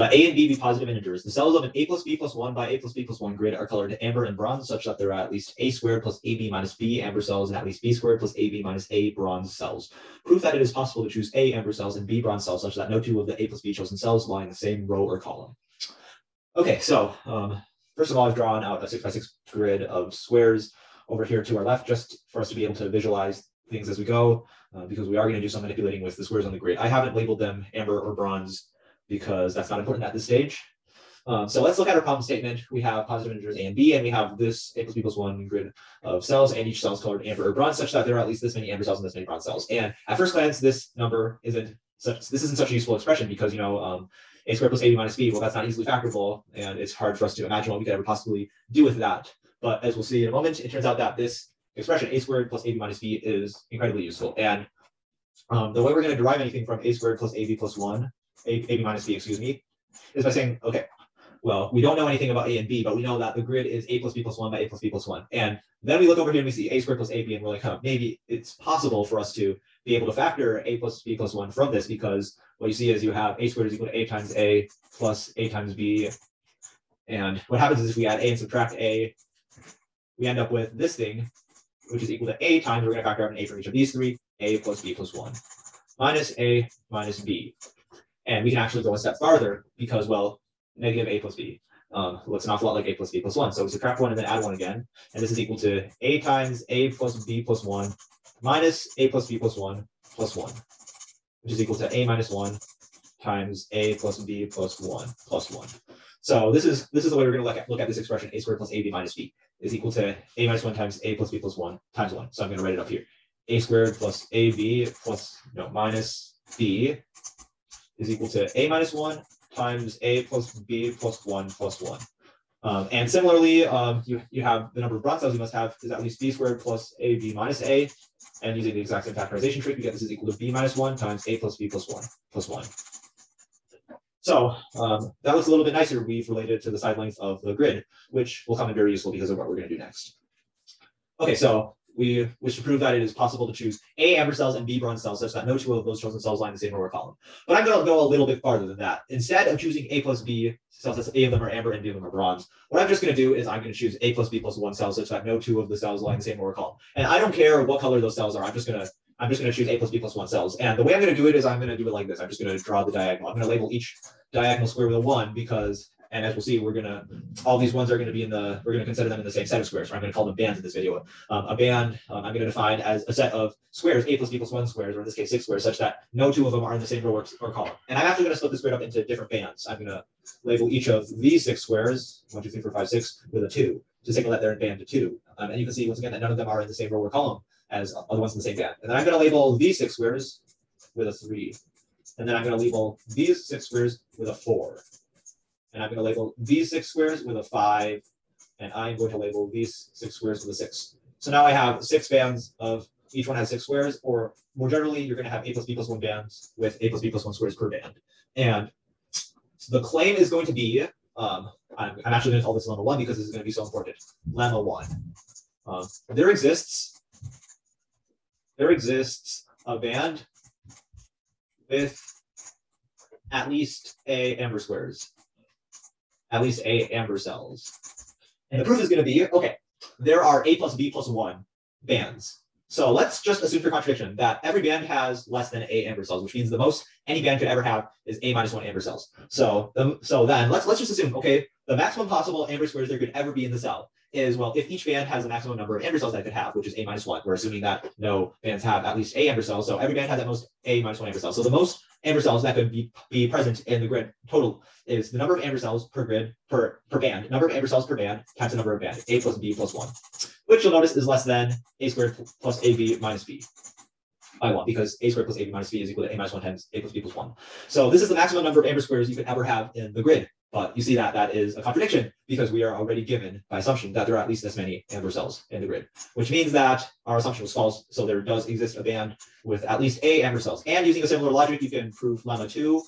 Let A and B be positive integers. The cells of an A plus B plus 1 by A plus B plus 1 grid are colored amber and bronze such that there are at least A squared plus AB minus B amber cells and at least B squared plus AB minus A bronze cells. Proof that it is possible to choose A amber cells and B bronze cells such that no two of the A plus B chosen cells lie in the same row or column. Okay, so um, first of all, I've drawn out a 6 by 6 grid of squares over here to our left just for us to be able to visualize things as we go uh, because we are going to do some manipulating with the squares on the grid. I haven't labeled them amber or bronze because that's not important at this stage. Um, so let's look at our problem statement. We have positive integers A and B, and we have this A plus B plus one grid of cells, and each cell is colored amber or bronze, such that there are at least this many amber cells and this many bronze cells. And at first glance, this number isn't such. This isn't such a useful expression because you know um, a squared plus ab minus b. Well, that's not easily factorable, and it's hard for us to imagine what we could ever possibly do with that. But as we'll see in a moment, it turns out that this expression a squared plus ab minus b is incredibly useful. And um, the way we're going to derive anything from a squared plus ab plus one a, minus B, excuse me, is by saying, okay, well, we don't know anything about A and B, but we know that the grid is A plus B plus one by A plus B plus one. And then we look over here and we see A squared plus AB, and we're like, huh, maybe it's possible for us to be able to factor A plus B plus one from this because what you see is you have A squared is equal to A times A plus A times B. And what happens is if we add A and subtract A, we end up with this thing, which is equal to A times, we're going to factor out an A from each of these three, A plus B plus one, minus A minus B. And we can actually go a step farther because, well, negative a plus b um, looks an awful lot like a plus b plus 1. So we subtract 1 and then add 1 again. And this is equal to a times a plus b plus 1 minus a plus b plus 1 plus 1, which is equal to a minus 1 times a plus b plus 1 plus 1. So this is this is the way we're going to look at, look at this expression, a squared plus ab minus b is equal to a minus 1 times a plus b plus 1 times 1. So I'm going to write it up here. a squared plus ab plus, no, minus b is equal to a minus 1 times a plus b plus 1 plus 1. Um, and similarly, um, you, you have the number of bronze cells you must have is at least b squared plus ab minus a. And using the exact same factorization trick, you get this is equal to b minus 1 times a plus b plus 1 plus 1. So um, that looks a little bit nicer. We've related to the side length of the grid, which will come in very useful because of what we're going to do next. Okay, so we wish to prove that it is possible to choose A amber cells and B bronze cells such that no two of those chosen cells in the same row or column. But I'm going to go a little bit farther than that. Instead of choosing A plus B cells such A of them are amber and B of them are bronze, what I'm just going to do is I'm going to choose A plus B plus one cells such that no two of the cells in the same row or column. And I don't care what color those cells are. I'm just going to I'm just going to choose A plus B plus one cells. And the way I'm going to do it is I'm going to do it like this. I'm just going to draw the diagonal. I'm going to label each diagonal square with a one because and as we'll see, we're gonna all these ones are gonna be in the we're gonna consider them in the same set of squares. I'm gonna call them bands in this video. Um, a band um, I'm gonna define as a set of squares, a plus b plus one squares, or in this case six squares, such that no two of them are in the same row or, or column. And I'm actually gonna split this grid up into different bands. I'm gonna label each of these six squares, one, two, three, four, five, six, with a two to signal that they're in band to two. Um, and you can see once again that none of them are in the same row or column as other ones in the same band. And then I'm gonna label these six squares with a three. And then I'm gonna label these six squares with a four. And I'm going to label these six squares with a five, and I'm going to label these six squares with a six. So now I have six bands of each one has six squares, or more generally, you're going to have a plus b plus one bands with a plus b plus one squares per band. And the claim is going to be, um, I'm, I'm, actually going to call this lemma one because this is going to be so important. Lemma one. Um, there exists, there exists a band with at least a amber squares at least A amber cells. And the proof is going to be, okay, there are A plus B plus one bands. So let's just assume for contradiction that every band has less than A amber cells, which means the most any band could ever have is A minus one amber cells. So, um, so then let's let's just assume, okay, the maximum possible amber squares there could ever be in the cell is, well, if each band has the maximum number of amber cells that it could have, which is A minus one, we're assuming that no bands have at least A amber cells. So every band has at most A minus one amber cells. So the most amber cells that could be, be present in the grid total is the number of amber cells per grid per, per band, number of amber cells per band times the number of band, A plus B plus one, which you'll notice is less than A squared plus AB minus B by one because a squared plus ab minus b is equal to a minus one times a plus b plus one. So this is the maximum number of amber squares you could ever have in the grid. But you see that that is a contradiction because we are already given by assumption that there are at least this many amber cells in the grid, which means that our assumption was false. So there does exist a band with at least A amber cells. And using a similar logic, you can prove lemma 2,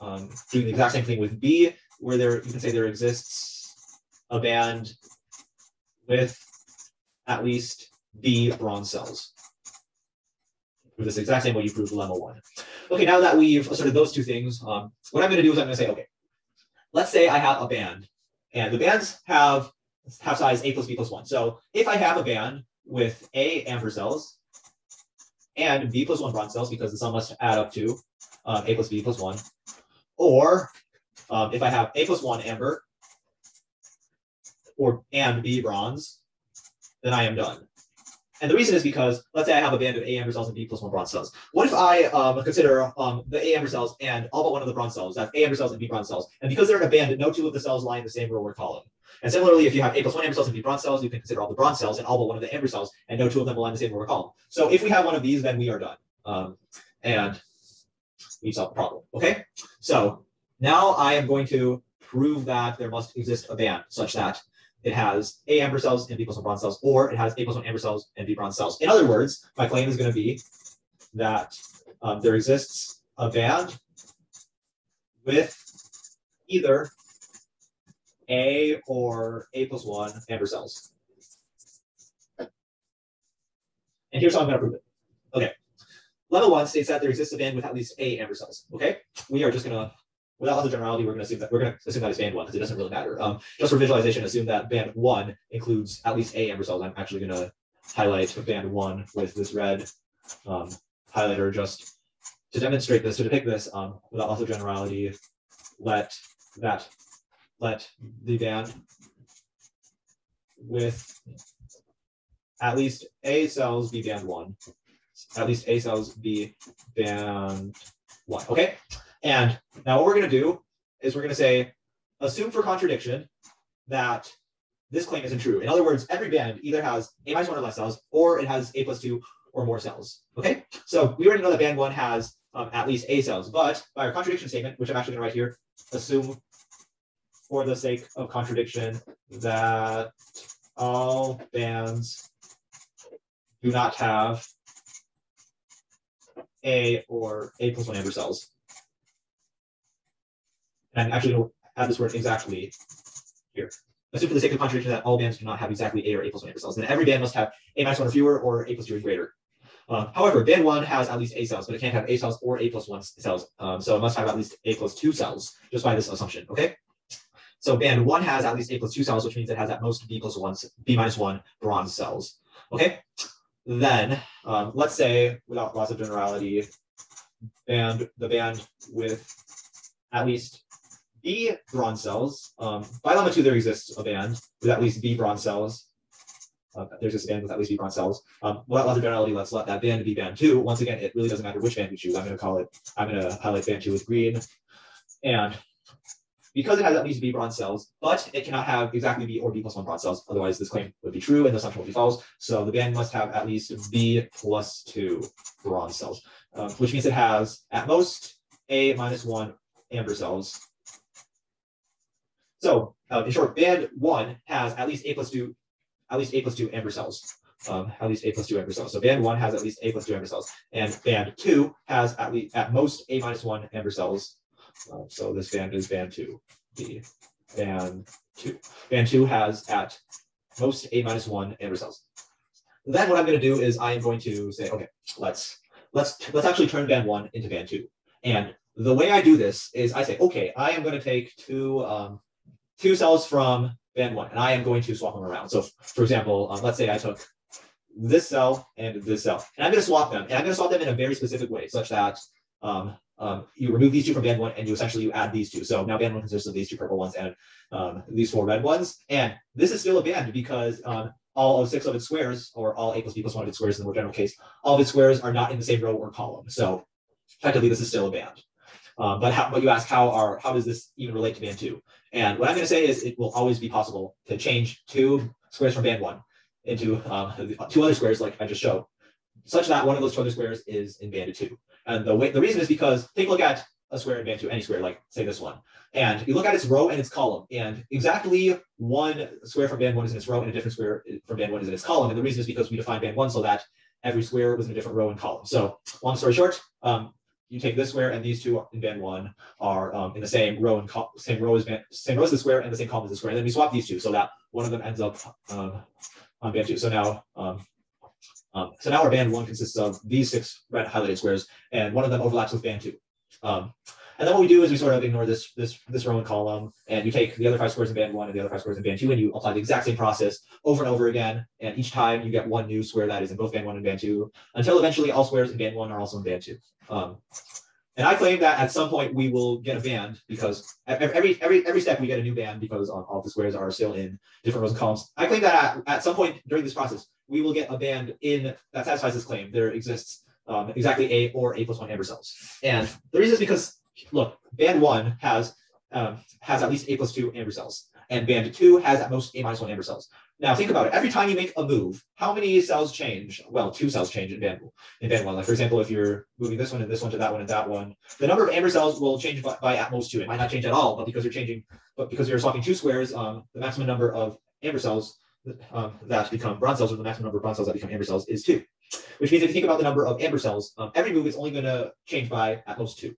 um, doing the exact same thing with B, where there you can say there exists a band with at least B bronze cells. With this exact same way you proved lemma 1. Okay, now that we've asserted those two things, um, what I'm going to do is I'm going to say, okay, let's say I have a band and the bands have have size a plus b plus one. So if I have a band with a amber cells and b plus one bronze cells, because the sum must add up to um, a plus b plus one, or um, if I have a plus one amber or and b bronze, then I am done. And the reason is because let's say I have a band of A amber cells and B plus one bronze cells. What if I um, consider um, the A amber cells and all but one of the bronze cells, that's A amber cells and B bronze cells. And because they're in a band, no two of the cells lie in the same row or column. And similarly, if you have A plus one amber cells and B bronze cells, you can consider all the bronze cells and all but one of the amber cells, and no two of them lie in the same row or column. So if we have one of these, then we are done. Um, and we solve the problem. Okay. So now I am going to prove that there must exist a band such that it has A amber cells and B plus one bronze cells, or it has A plus one amber cells and B bronze cells. In other words, my claim is going to be that um, there exists a band with either A or A plus one amber cells. And here's how I'm going to prove it. Okay. Lemma one states that there exists a band with at least A amber cells. Okay. We are just going to without loss of generality, we're going to assume that we're going to assume that band one because it doesn't really matter. Um, just for visualization, assume that band one includes at least A amber cells. I'm actually going to highlight band one with this red um, highlighter just to demonstrate this, to depict this um, without loss of generality. Let that let the band with at least A cells be band one, at least A cells be band one. Okay. And now what we're going to do is we're going to say, assume for contradiction that this claim isn't true. In other words, every band either has A minus one or less cells, or it has A plus two or more cells. Okay, so we already know that band one has um, at least A cells, but by our contradiction statement, which I'm actually going to write here, assume for the sake of contradiction that all bands do not have A or A plus one amber cells. And I'm actually going to add this word exactly here. Assume for the sake of contradiction that all bands do not have exactly A or A plus one cells. Then every band must have A minus one or fewer or A plus two or greater. Uh, however, band one has at least A cells, but it can't have A cells or A plus one cells. Um, so it must have at least A plus two cells, just by this assumption, okay? So band one has at least A plus two cells, which means it has at most B plus one, B minus one bronze cells, okay? Then um, let's say, without loss of generality, band the band with at least B bronze cells. Um, by lemma 2, there exists a band with at least B bronze cells. Uh, there's this band with at least B bronze cells. Um, without loss of generality, let's let that band be band 2. Once again, it really doesn't matter which band we choose. I'm going to call it, I'm going to highlight band 2 with green. And because it has at least B bronze cells, but it cannot have exactly B or B plus 1 bronze cells. Otherwise, this claim would be true and the assumption would be false. So the band must have at least B plus 2 bronze cells, um, which means it has at most A minus 1 amber cells so uh, in short, band one has at least A plus two, at least A plus two amber cells. Um, at least A plus two amber cells. So band one has at least A plus two amber cells, and band two has at least at most A minus one amber cells. Uh, so this band is band two. The band two. Band two has at most A minus one amber cells. Then what I'm going to do is I am going to say, okay, let's let's let's actually turn band one into band two. And the way I do this is I say, okay, I am going to take two um, two cells from band one, and I am going to swap them around. So for example, um, let's say I took this cell and this cell, and I'm going to swap them, and I'm going to swap them in a very specific way, such that um, um, you remove these two from band one, and you essentially you add these two. So now band one consists of these two purple ones and um, these four red ones, and this is still a band because um, all of six of its squares, or all a plus b plus one of its squares in the more general case, all of its squares are not in the same row or column. So effectively, this is still a band. Um, but how, but you ask how are how does this even relate to band two? And what I'm going to say is it will always be possible to change two squares from band one into um, two other squares like I just showed, such that one of those two other squares is in band two. And the way the reason is because take a look at a square in band two, any square, like say this one, and you look at its row and its column, and exactly one square from band one is in its row and a different square from band one is in its column. And the reason is because we define band one so that every square was in a different row and column. So long story short, um, you take this square and these two in band one are um, in the same row and same row as band, same row as the square and the same column as the square. And then we swap these two so that one of them ends up um, on band two. So now, um, um, so now our band one consists of these six red highlighted squares, and one of them overlaps with band two. And then what we do is we sort of ignore this this this row and column, and you take the other five squares in band one and the other five squares in band two, and you apply the exact same process over and over again. And each time you get one new square that is in both band one and band two, until eventually all squares in band one are also in band two. Um, and I claim that at some point we will get a band because every every every step we get a new band because all the squares are still in different rows and columns. I claim that at, at some point during this process we will get a band in that satisfies this claim. There exists um, exactly a or a plus one amber cells, and the reason is because look, band one has um, has at least a plus two amber cells, and band two has at most a minus one amber cells. Now think about it. Every time you make a move, how many cells change? Well, two cells change in band in band one. Like for example, if you're moving this one and this one to that one and that one, the number of amber cells will change by, by at most two. It might not change at all, but because you're changing, but because you're swapping two squares, um, the maximum number of amber cells um, that become bronze cells, or the maximum number of bronze cells that become amber cells, is two. Which means if you think about the number of amber cells, um, every move is only going to change by at most two.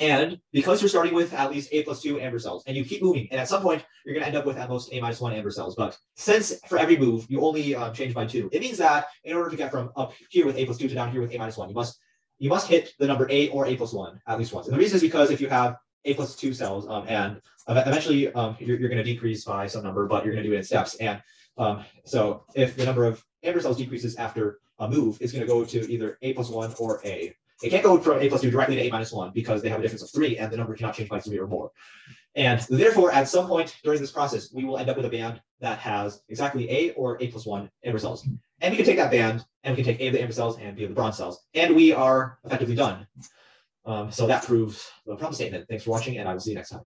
And because you're starting with at least A plus two amber cells, and you keep moving, and at some point you're going to end up with at most A minus one amber cells. But since for every move you only um, change by two, it means that in order to get from up here with A plus two to down here with A minus one, you must you must hit the number A or A plus one at least once. And the reason is because if you have A plus two cells, um, and eventually um, you're, you're going to decrease by some number, but you're going to do it in steps. And um, so if the number of amber cells decreases after a move, it's going to go to either A plus one or A. It can't go from a plus two directly to a minus one because they have a difference of three and the number cannot change by three or more. And therefore, at some point during this process, we will end up with a band that has exactly A or A plus one amber cells. And we can take that band and we can take A of the amber cells and B of the bronze cells. And we are effectively done. Um, so that proves the problem statement. Thanks for watching and I will see you next time.